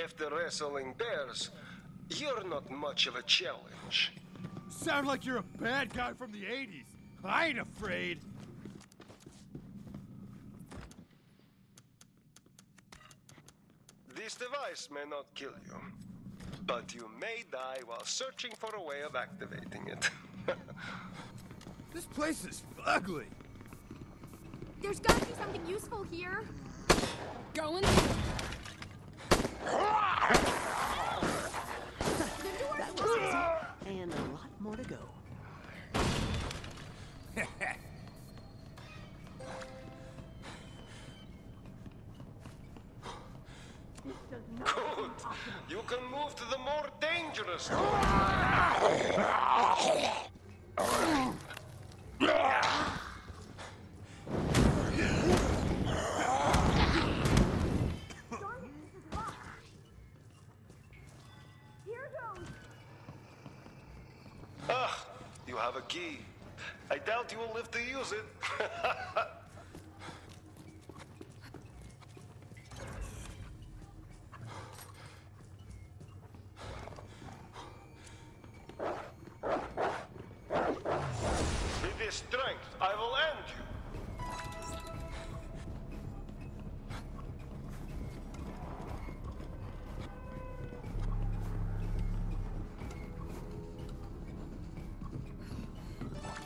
After wrestling bears, you're not much of a challenge. Sound like you're a bad guy from the 80s. I ain't afraid. This device may not kill you, but you may die while searching for a way of activating it. This place is ugly. There's gotta be something useful here. Going. Ah, you have a key. I doubt you will live to use it. With this strength, I will end you.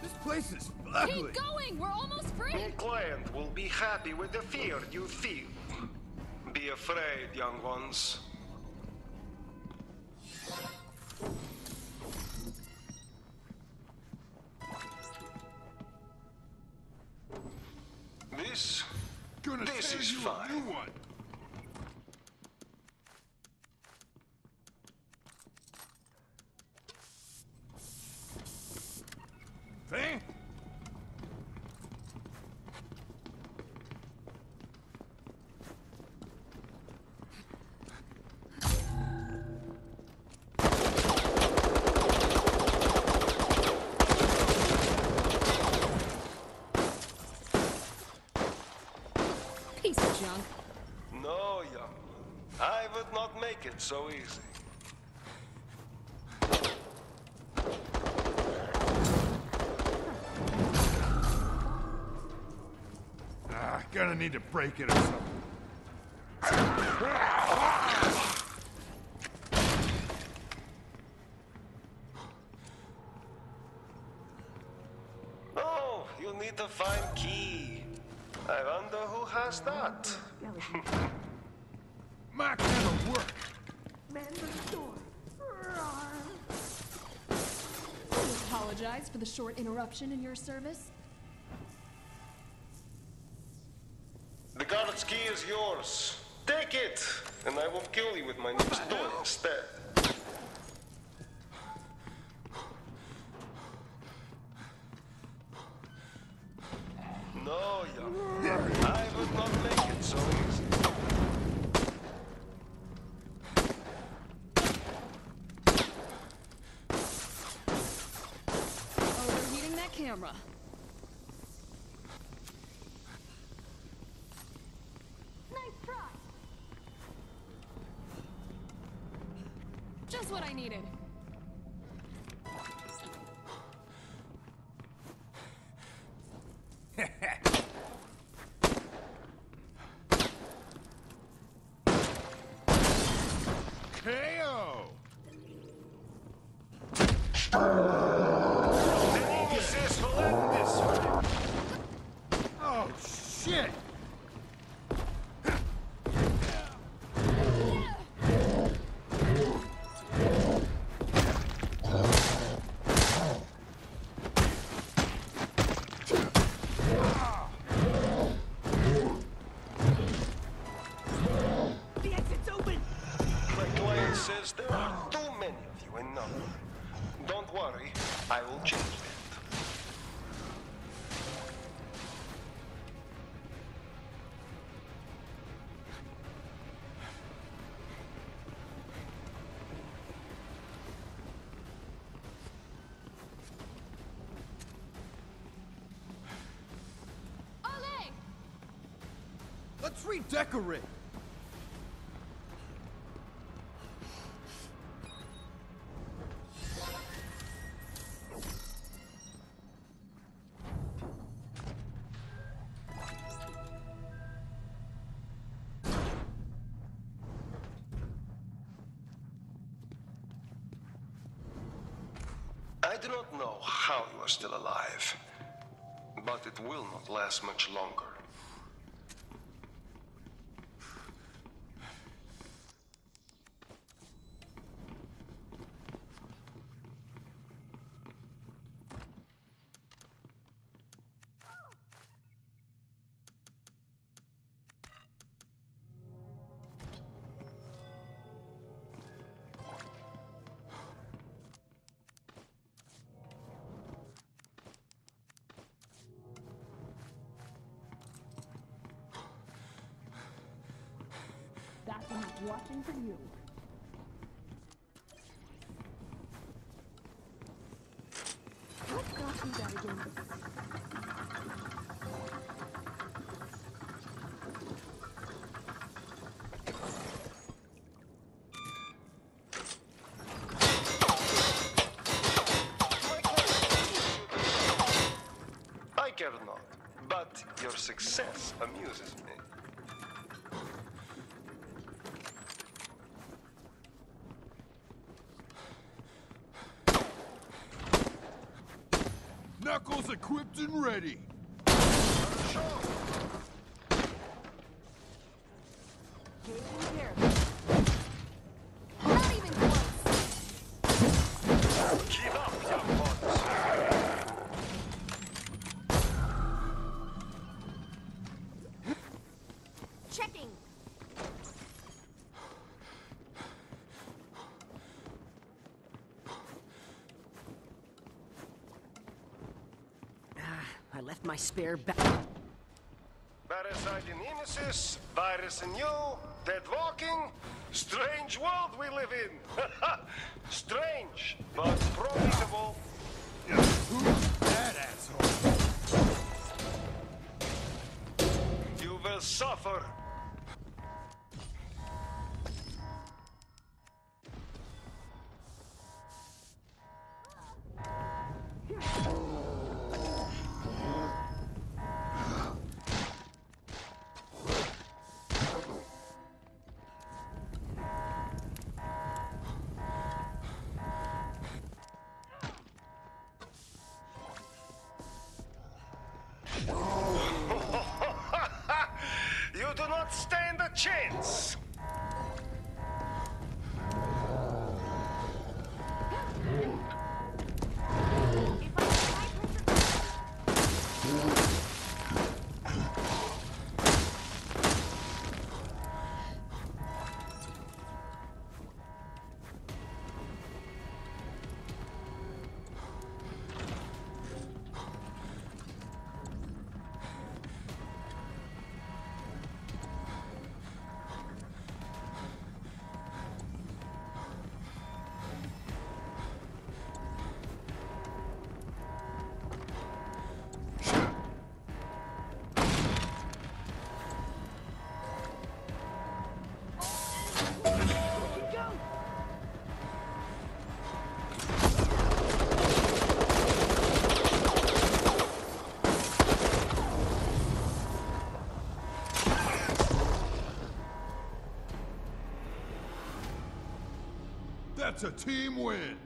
This place is ugly. Keep going. We're almost free. Your client will be happy with the fear you feel. Be afraid, young ones. Gonna this is you a fine. new one. Thing? Piece of junk. No, young. I would not make it so easy. Ah, gonna need to break it or something. Oh, you need to find key. I wonder who has that. My kind of work. Man the door. We apologize for the short interruption in your service. The guard's key is yours. Take it, and I will kill you with my next door instead. No, young. I would not make it so easy. Overheating that camera. Nice try. Just what I needed. KO! Oh, shit! Let's redecorate! I do not know how you are still alive, but it will not last much longer. Enough watching for you. What got you that again? I care not, but your success amuses me. Knuckles equipped and ready. Taking care of it. Not even close. Give up, young ones. Checking. Ah, I left my spare ba- Parasite in Nemesis, virus in you, dead walking. Strange world we live in. Strange, but profitable. Who's that asshole? You will suffer. Chance. That's a team win.